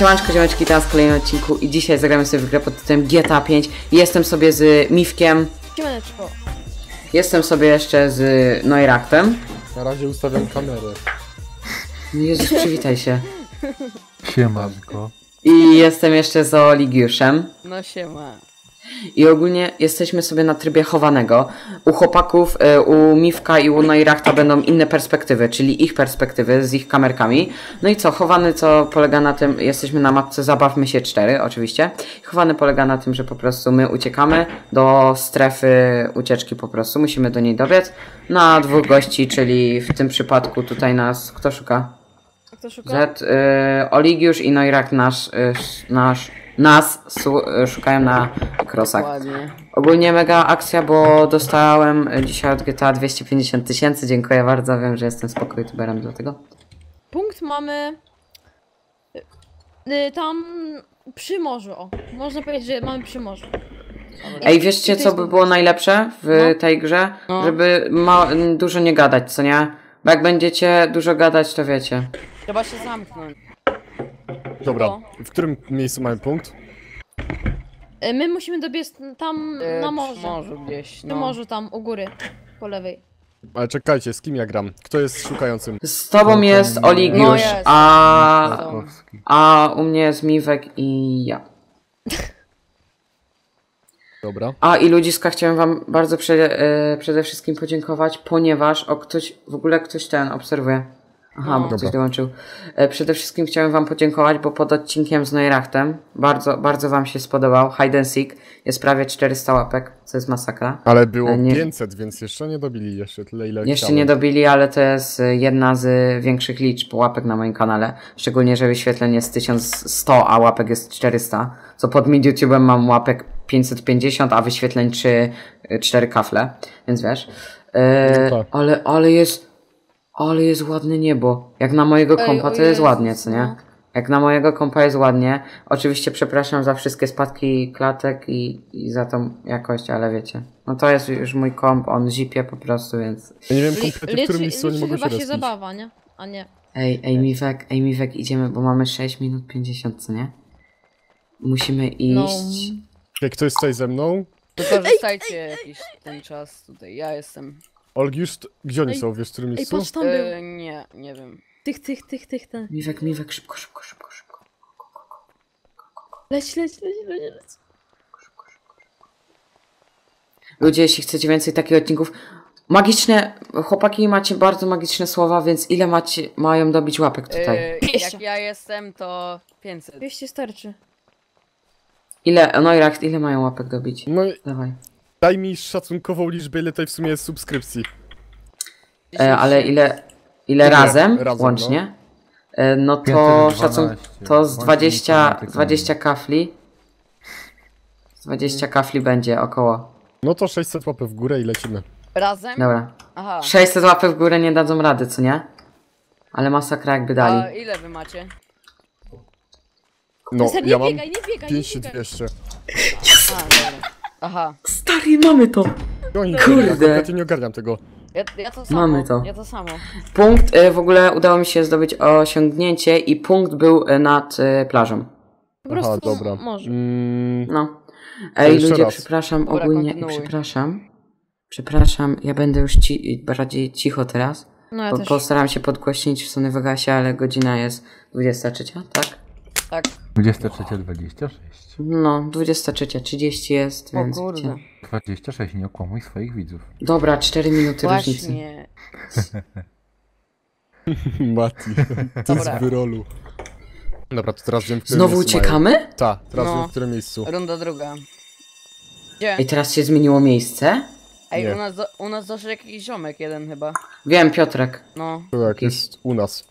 Siemanczko, ziomeczki, teraz w kolejnym odcinku i dzisiaj zagramy sobie w grę pod tytułem GTA 5. Jestem sobie z Miwkiem, Siemaneczko. jestem sobie jeszcze z Noiraktem. Na razie ustawiam kamerę. Jezus, przywitaj się. Siemanko. I jestem jeszcze z Oligiuszem. No siema. I ogólnie jesteśmy sobie na trybie chowanego. U chłopaków, y, u Miwka i u Noirakta będą inne perspektywy, czyli ich perspektywy z ich kamerkami. No i co, chowany co polega na tym, jesteśmy na mapce Zabawmy się 4 oczywiście. Chowany polega na tym, że po prostu my uciekamy do strefy ucieczki po prostu, musimy do niej dobiec. Na dwóch gości, czyli w tym przypadku tutaj nas, kto szuka? Kto szuka? Z, y, Oligiusz i Noirak nasz, y, nasz, nas szukają na krosach. Ładnie. Ogólnie mega akcja, bo dostałem dzisiaj od GTA 250 tysięcy. Dziękuję bardzo, wiem, że jestem spoko youtuberem dlatego. Punkt mamy... y, y, Tam przy morzu, o. Można powiedzieć, że mamy przy morzu. Ej, wieszcie co by było najlepsze w No. tej grze? No. Żeby ma, dużo nie gadać, co nie? Bo jak będziecie dużo gadać, to wiecie. Trzeba się zamknąć. Dobra, No. w którym miejscu mamy punkt? Y, My musimy dobiec tam E, na przy morze. morzu gdzieś, Przy no. morzu tam, u góry. Po lewej. Ale czekajcie, z kim ja gram? Kto jest szukającym? Z tobą jest No Oligiusz, jest. a, a u mnie jest Miwek i ja. Dobra. A i ludziska chciałem wam bardzo prze, e, przede wszystkim podziękować, ponieważ o ktoś, w ogóle ktoś ten obserwuje. Aha, No. bo ktoś dołączył. E, przede wszystkim chciałem wam podziękować, bo pod odcinkiem z Neurachtem bardzo, bardzo wam się spodobał. Hide and Seek jest prawie 400 łapek, co jest masakra. Ale było E, nie- 500, więc jeszcze nie dobili jeszcze tyle, ile Jeszcze chciałem. nie dobili, ale to jest jedna z większych liczb łapek na moim kanale. Szczególnie, że wyświetleń jest 1100, a łapek jest 400. Co pod YouTube'em mam łapek 550, a wyświetleń 3, 4 kafle. Więc wiesz. Tak. ale, ale jest, ale jest ładne niebo. Jak na mojego Ej, kompa to jest ładnie, co nie? no. Jak na mojego kompa jest ładnie. Oczywiście przepraszam za wszystkie spadki klatek i, i za tą jakość, ale wiecie. No to jest już mój komp, on zipie po prostu, więc... Ja nie wiem kompletnie, w którym miejscu oni mogą się chyba się zabawa, nie? A nie. Ej, ej, Miwek, ej, Miwek, idziemy, bo mamy 6 minut 50, co nie? Musimy No. iść. Jak ktoś tutaj ze mną? Wykorzystajcie jakiś ten czas tutaj, ja jestem. Olgiusz, t- gdzie oni Ej, są? Wiesz, w którym Ej, miejscu? patrz tam był. E, nie, nie wiem. Tych, tych, tych, tych, ten. Miwek, Miwek, szybko, szybko, szybko, szybko. Leć, leć, leć, leć, leć. Ludzie, jeśli chcecie więcej takich odcinków, magiczne, chłopaki macie bardzo magiczne słowa, więc ile macie, mają dobić łapek tutaj? Dwieście. jak ja jestem, to 500. 200 starczy. Ile, no i ile mają łapek dobić? No i Dawaj. Daj mi szacunkową liczbę, ile tutaj w sumie jest subskrypcji. E, ale ile, ile Ile? razem, Razem, łącznie? E, no to 512. szacun, to z Łącznie 20, liczymy te 20 kafli. Z 20 kafli będzie około. No to 600 łapy w górę i lecimy. Razem? Dobra. Aha. 600 łapek w górę nie dadzą rady, co nie? Ale masakra jakby A dali. ile wy macie? No, nie ja mam biegaj, nie biegaj, nie biegaj. 5200. A, dobra. Aha. Stary, mamy to! Oni, Kurde. Ja kompletnie nie ogarniam tego. Ja, ja to samo. Mamy to. Ja to samo. Punkt, y, w ogóle udało mi się zdobyć osiągnięcie i punkt był y, nad y, plażą. Po prostu Aha, dobra. może. Mm, No. Ej, jeszcze ludzie, raz. przepraszam Dobra, ogólnie, kontynuuj. przepraszam. Przepraszam, ja będę już ci, bardziej cicho teraz. No ja Bo też. postaram się podgłośnić w Sony Vegasie, ale godzina jest 23, tak? Tak. 23.26. No, 23.30 jest, O więc kurde. wiecie. 26, nie okłamuj swoich widzów. Dobra, 4 minuty różnicy. Właśnie. Mati, to Dobra. z wyrolu. Dobra, to teraz wiem, w którym Znowu miejscu uciekamy? Tak, teraz No. wiem, w którym miejscu. Runda druga. Gdzie? Ej, teraz się zmieniło miejsce? Ej, Nie. u nas, u nas doszedł jakiś ziomek jeden chyba. Wiem, Piotrek. No. Tak, jest u nas.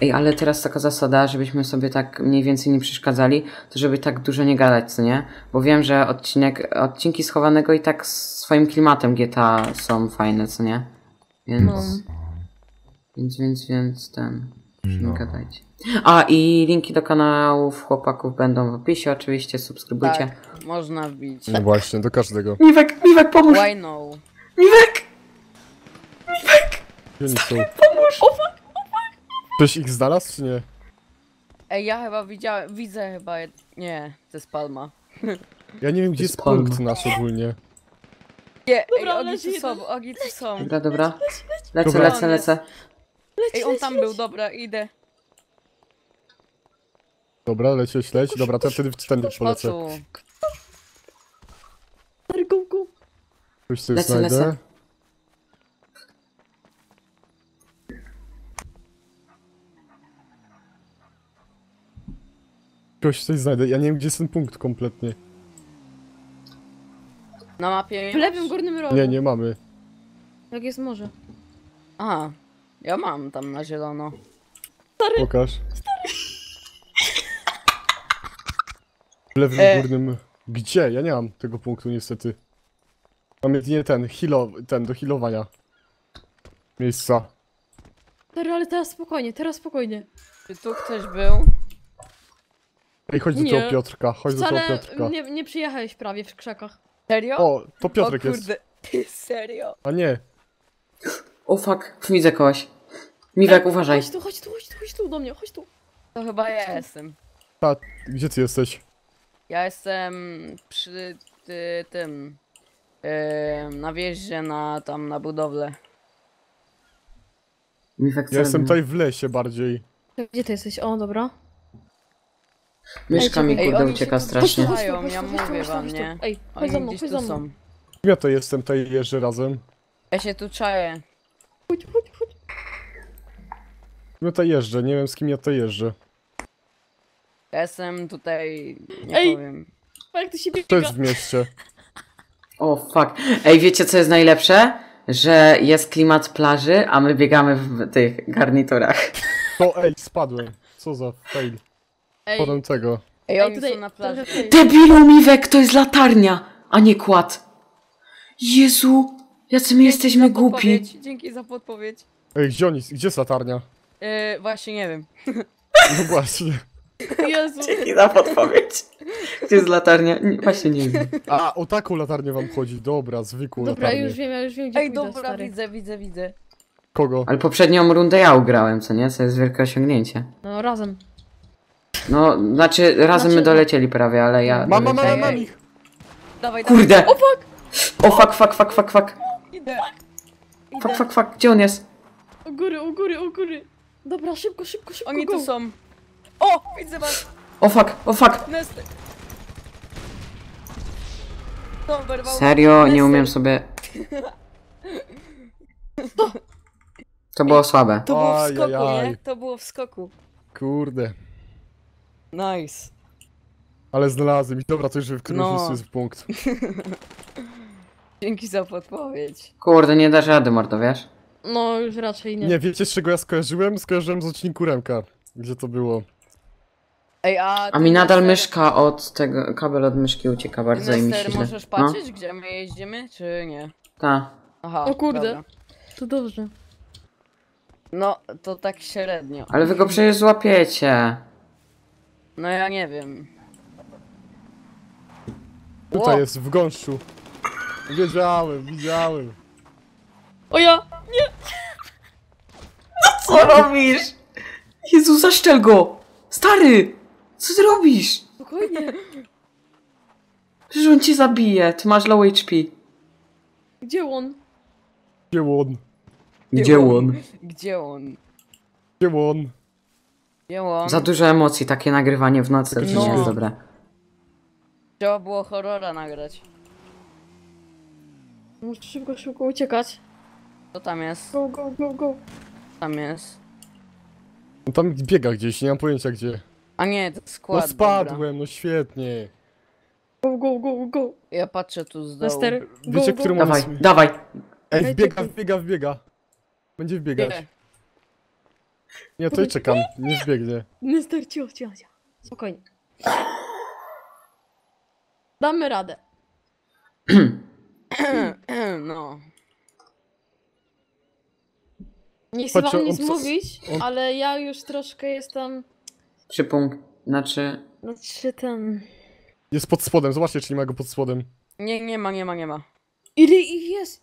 Ej, ale teraz taka zasada, żebyśmy sobie tak mniej więcej nie przeszkadzali, to żeby tak dużo nie gadać, co nie? Bo wiem, że odcinek, odcinki schowanego i tak swoim klimatem GTA są fajne, co nie? Więc, No. więc, więc, więc ten, nie No. gadajcie. A, i linki do kanałów chłopaków będą w opisie, oczywiście, subskrybujcie. Tak. Można wbić. No właśnie, do każdego. Miwek, Miwek, pomóż! Why no? Miwek! Gdzie oni są? Ktoś ich znalazł, czy nie? Ej, ja chyba widziałem, widzę chyba, jed- nie, to jest palma. Ja nie wiem, gdzie jest punkt nasz ogólnie. Nie, Dobra, ej, oni leci tu są, oni tu są. Dobra, dobra. Lecę, Dobra. lecę, lecę. Ej, on tam był, dobra, idę. Dobra, lecieć, leć. Dobra, to ja wtedy w tędy Chodź polecę. tu. Stary, go, go. Sobie Lecę, znajdę. lecę. Coś coś znajdę. Ja nie wiem, gdzie jest ten punkt kompletnie. Na mapie W nie lewym masz? górnym rogu. Nie, nie mamy. Jak jest morze. Aha, ja mam tam na zielono. Pokaż. W lewym E. górnym... Gdzie? Ja nie mam tego punktu niestety. Mam jedynie ten, healo, ten, do healowania. Miejsca. Stary, ale teraz spokojnie, teraz spokojnie. Czy tu ktoś był? Ej, chodź do Nie. tego Piotrka, chodź do tego Wcale Piotrka. nie, nie przyjechałeś prawie w krzakach. Serio? O, to Piotrek o jest. kurde, serio? A nie. O fuck, widzę kogoś. Miwek, uważaj. Chodź tu, chodź tu, chodź tu, chodź tu do mnie, chodź tu. To chyba ja jestem. Ta, gdzie ty jesteś? Ja jestem przy ty, tym, yy, na wjeździe na tam, na budowlę. Miwek, Ja jestem tutaj w lesie bardziej. Gdzie ty jesteś? O, dobra. Myszka mi Ej, kurde oni ucieka tu- strasznie. Chodź tu. chodź tu, Mają, chodź ja chodź tu, mówię chodź tu, wam, chodź tu. nie? Ej, chodź Oni za mną, gdzieś chodź tu za mną. są. Ja to jestem, tutaj jeżdżę razem. Ja się tu czaję. Chodź, chodź, chodź. Ja tutaj jeżdżę, nie wiem z kim ja tutaj jeżdżę. Ja jestem tutaj, nie Ej! powiem. Jak ty się To biega? jest w mieście. O fuck. Ej, wiecie co jest najlepsze? Że jest klimat plaży, a my biegamy w tych garniturach. To ej, spadłem. Co za fail. Ej, Podam tego. Ej, ej, oni tutaj są na plaży. Debilu Miwek, to jest latarnia, a nie kład. Jezu, jacy my jesteśmy głupi. Dzięki za podpowiedź. Ej, gdzie oni, gdzie jest latarnia? Yy, właśnie nie wiem. No właśnie. Jezu. Dzięki za podpowiedź. Gdzie jest latarnia? Nie, właśnie nie wiem. A, o taką latarnię wam chodzi. Dobra, zwykłą Dobra, latarnię. już wiem, ja już wiem, gdzie Ej, pójdę, dobra, stary. widzę, widzę, widzę. Kogo? Ale poprzednią rundę ja ugrałem, co nie? Co jest wielkie osiągnięcie. No, razem. No, znaczy razem my Znaczy- dolecieli prawie, ale ja... Mam, mam, mam, mam ich. Dawaj, dawaj. Kurde! O fuck! O fuck, fuck, fuck, fuck, fuck. Idę. Fuck, Idę. fuck, fuck. Gdzie on jest? U góry, u góry, u góry. Dobra, szybko, szybko, szybko, Oni go. tu są. O, widzę was. O fuck, o fuck. Nesty. Wyrwał. Serio, Nesty. nie umiem sobie... To było słabe. To było w skoku, Ajajaj. nie? To było w skoku. Kurde. Nice. Ale znalazłem ich. Dobra, to już w którymś No. jest punkt. Dzięki za podpowiedź. Kurde, nie dasz rady, mordo, wiesz? No, już raczej nie. Nie, wiecie z czego ja skojarzyłem? Skojarzyłem z odcinku Remka. Gdzie to było? Ej, a... A mi nadal Nester- myszka od tego... Kabel od myszki ucieka bardzo i mi się źle... możesz No, patrzeć, gdzie my jeździmy, czy nie? ta. Aha, O kurde. dobra. To dobrze. No, to tak średnio. Ale wy go przecież złapiecie. No ja nie wiem. Tutaj Ło. jest, w gąszczu. Wiedziałem, widziałem. O ja! Co robisz? Jezu, zaszczel go! Stary! Co ty robisz? Spokojnie. Przecież on cię zabije, ty masz low HP. Gdzie on? Gdzie on? Gdzie on? Gdzie on? Gdzie on? Za dużo emocji, takie nagrywanie w nocy, to nie no. jest dobre. Trzeba było horrora nagrać. Muszę szybko, szybko uciekać. Co tam jest? Go, go, go, go. Co tam jest? On tam biega gdzieś, nie mam pojęcia gdzie. A nie, to No skład. spadłem, no świetnie. Go, go, go, go. Dobra. Ja patrzę tu z dołu. Lester, go, Wiecie, go. Dawaj, dawaj. Ej, Czekaj, wbiega, czekaj. wbiega, wbiega. Będzie wbiegać. Nie, to i czekam, nie wbiegnie. Mister, cicho, cicho, cicho. Spokojnie. Damy radę. No. Nie chcę wam nic co- mówić, on- ale ja już troszkę jestem... Trzy punkt, znaczy... Znaczy ten... Jest pod spodem, zobaczcie, czy nie ma go pod spodem. Nie, nie ma, nie ma, nie ma. Ile ich jest?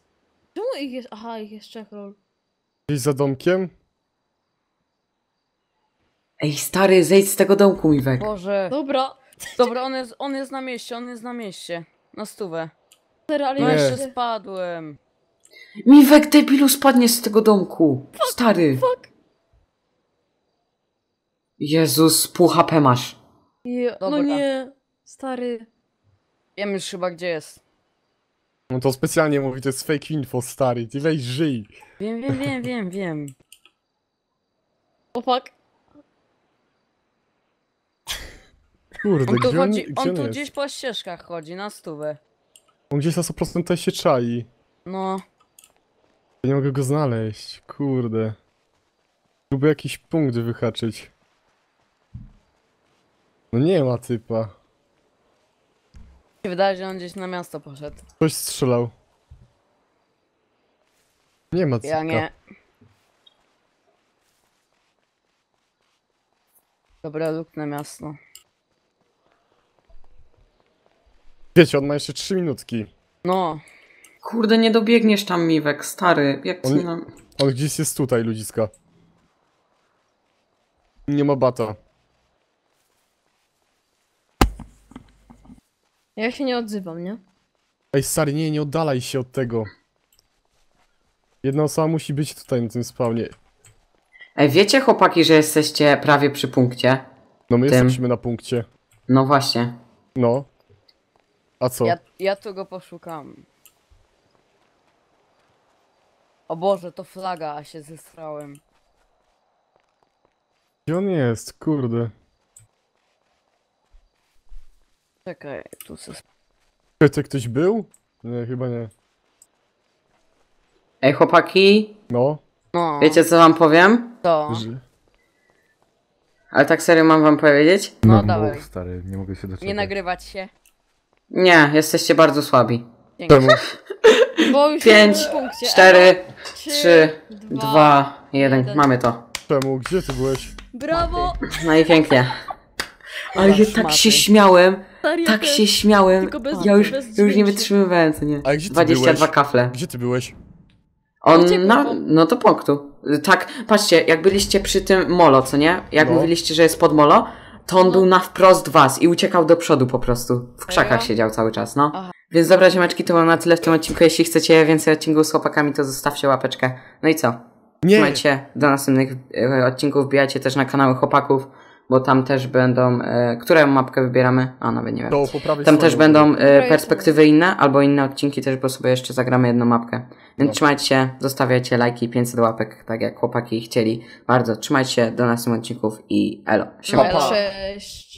Czemu ich jest? Aha, ich jest trzech, lol. Gdzieś za domkiem. Ej, stary, zejdź z tego domku, Miwek. Boże. Dobra. Dobra, on jest, on jest na mieście, on jest na mieście. Na stówę. Stary, ale No Nie. jeszcze... spadłem. Miwek, debilu, spadnie z tego domku. Stary. Fuck. Jezus, pół HP masz. Je... No Dobra. nie. Stary. Wiem już chyba gdzie jest. No to specjalnie mówi, to jest fake info, stary. Ty weź żyj. Wiem, wiem, wiem, wiem, wiem. O fuck. Kurde, On tu, gdzie on, chodzi, gdzie on on tu jest? gdzieś po ścieżkach chodzi, na stówę. On gdzieś na 100% się czai. No, Ja nie mogę go znaleźć, kurde. Próbuję jakiś punkt wyhaczyć. No nie ma typa. mi się wydaje, że on gdzieś na miasto poszedł. Ktoś strzelał. Nie ma typa. Ja nie. Dobra, luknę miasto. Wiecie, on ma jeszcze 3 minutki. No, Kurde, nie dobiegniesz tam, Miwek, stary. Jak ty On- nie nam... On gdzieś jest tutaj, ludziska. Nie ma bata. Ja się nie odzywam, nie? Ej, stary, nie, nie oddalaj się od tego. Jedna osoba musi być tutaj na tym spawnie. Ej, wiecie, chłopaki, że jesteście prawie przy punkcie? No my Tym. jesteśmy na punkcie. No właśnie. No. A co? ja, ja tu go poszukam. O Boże, to flaga, a się zestrałem. Gdzie on jest? Kurde. Czekaj, tu se... Czy to ktoś był? Nie, chyba nie. Ej, chłopaki, No. No, wiecie co wam powiem? to. Że... Ale tak serio mam wam powiedzieć? No, dawaj. stary, nie mogę się doczekać. Nie nagrywać się. Nie, jesteście bardzo słabi. Dzięki. Czemu? Bo już Pięć, jesteśmy w punkcie. Cztery, Trzy, trzy, dwa, dwa, jeden. jeden. Mamy to. Czemu? Gdzie ty byłeś? Brawo! No i pięknie. Ale ja tak się śmiałem, Stary, tak się śmiałem. Tylko bez- Ja już, ja już nie wytrzymywałem, co nie? A gdzie ty 22 byłeś? kafle. Gdzie ty byłeś? On, było? no do punktu. Tak, patrzcie, jak byliście przy tym molo, co nie? Jak No. mówiliście, że jest pod molo, to on No. był na wprost was i uciekał do przodu po prostu. W krzakach siedział cały czas, no. Aha. Więc dobra, ziomeczki, to mam na tyle w tym odcinku. Jeśli chcecie więcej odcinków z chłopakami, to zostawcie łapeczkę. No i co? Nie! Trzymajcie do następnych e, odcinków, wbijajcie też na kanały chłopaków, bo tam też będą... E, którą mapkę wybieramy? A, nawet nie wiem. Tam też będą e, perspektywy inne, albo inne odcinki też, bo sobie jeszcze zagramy jedną mapkę. Więc No. trzymajcie się, zostawiajcie lajki, 500 łapek, tak jak chłopaki chcieli. Bardzo trzymajcie się, do następnych odcinków i elo. Siema. Pa, pa. Cześć.